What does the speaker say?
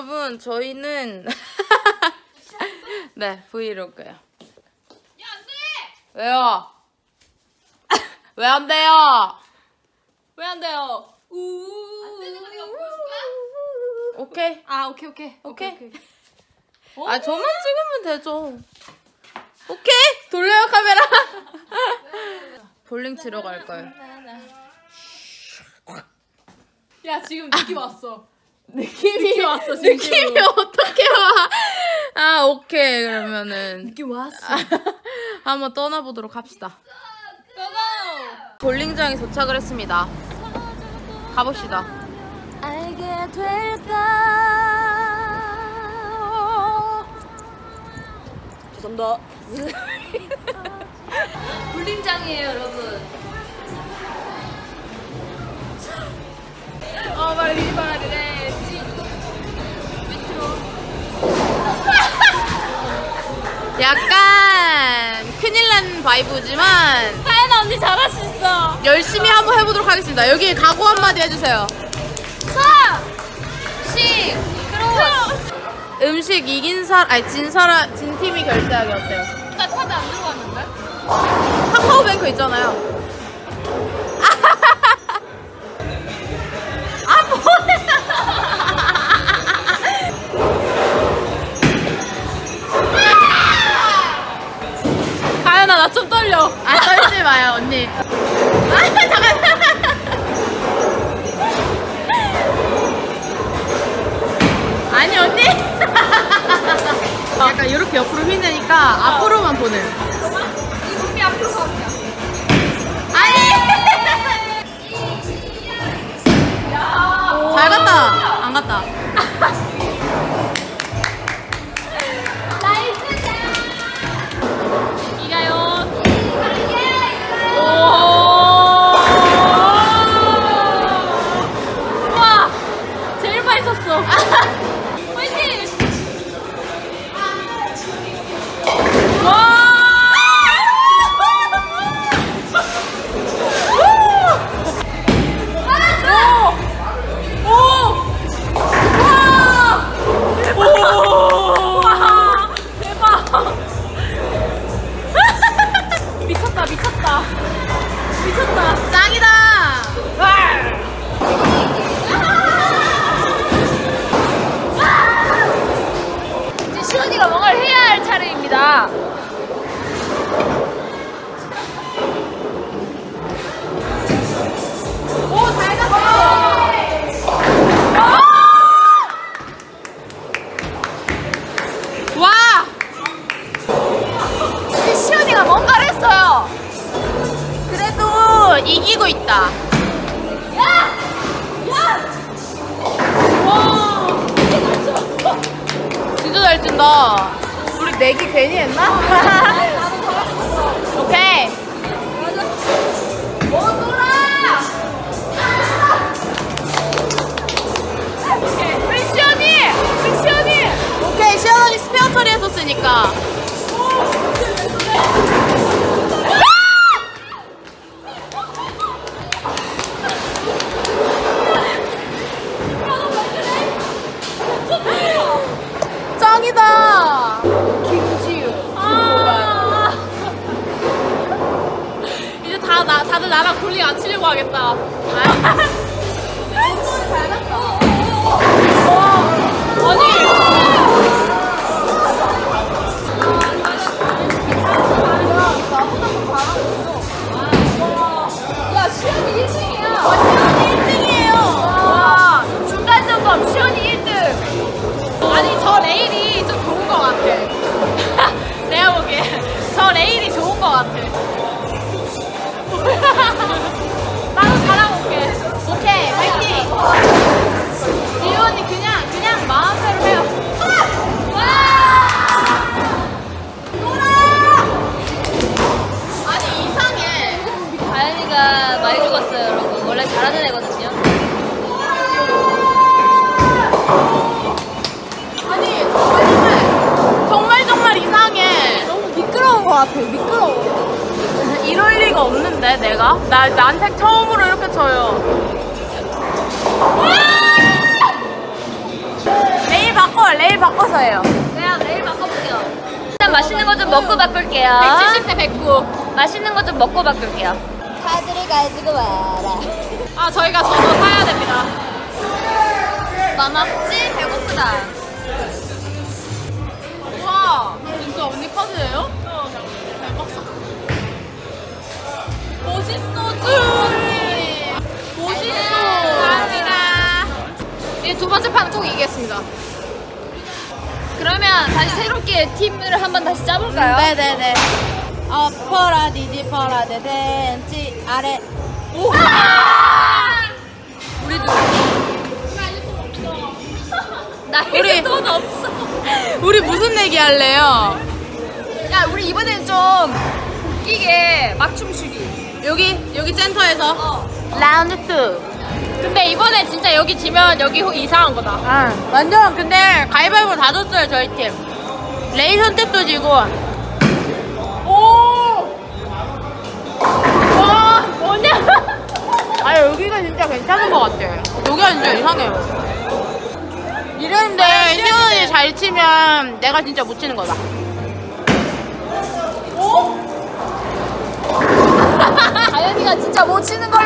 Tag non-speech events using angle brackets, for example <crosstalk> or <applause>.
여러분 저희는 <laughs> 네 브이로그요. 야, 안 돼! 왜요? <laughs> 왜 안 돼요? 왜 안 돼요? 우. 안 되는 거 내가 보여줄까? 오케이. 아, 오케이, 오케이. 오케이. 어? 아 저만 찍으면 되죠. 오케이 돌려요 카메라. <laughs> 볼링 치러 갈 걸. 야, 지금 느낌 왔어. 느낌이 왔어, 지금. 느낌이 어떻게 와? 아 오케이 그러면은 느낌 왔어. 한번 떠나보도록 합시다. 고고! 볼링장에 도착을 했습니다. 가봅시다. 알게 될까? 죄송합니다. <laughs> 볼링장이에요, 여러분. 어, 빨리 말이 약간 큰일 난 바이브지만 하연아 언니 잘할 수 있어. 열심히 한번 해보도록 하겠습니다. 여기 각오 한마디 해주세요. 사! 시! 그럼 음식 이긴 사람, 아니 진 사람, 진 팀이 결제하기 어때요? 나 카드 안 들고 왔는데? 카카오뱅크 있잖아요. 이기고 있다. 와 진짜 잘 뛴다. 우리 내기 괜히 했나? <laughs> 오케이. 이제 다 나, 다들 나랑 볼링 안 치려고 하겠다. 야, 시끄러워. 이럴 리가 없는데 내가? 나 난색 처음으로 이렇게 쳐요. 내일 바꿔 내일 바꿔서 해요. 그냥 내일 바꿔볼게요. 일단 맛있는 거 좀 먹고 바꿀게요. 170대 109 맛있는 거 좀 먹고 바꿀게요. 카드를 가지고 와라. 아 저희가 저도 사야 됩니다. 마막지? 배고프다. 우와 진짜 언니 카드예요? 두 번째 판은 꼭 이기겠습니다. 그러면 다시 새롭게 팀을 한번 다시 짜볼까요? 네네네. 엎어라 뒤집어라 대댄지 아래. 우리도. 나에게 우리- 돈 없어. 우리 무슨 얘기 할래요? 야, 우리 이번엔 좀 웃기게 막춤 추기. 여기 여기 센터에서 어. 라운드 2. 근데 이번에 진짜 여기 지면 여기 호- 이상한 거다. 아, 완전 근데 가위바위보 다 줬어요 저희 팀. 레이 선택도 지고. 오! 와, 뭐냐? <laughs> 아 여기가 진짜 괜찮은 것 같아. 여기가 진짜 이상해요. 이랬는데 시원이 잘 치면 내가 진짜 못 치는 거다. 다현이가 <laughs> 진짜 못 치는 걸로.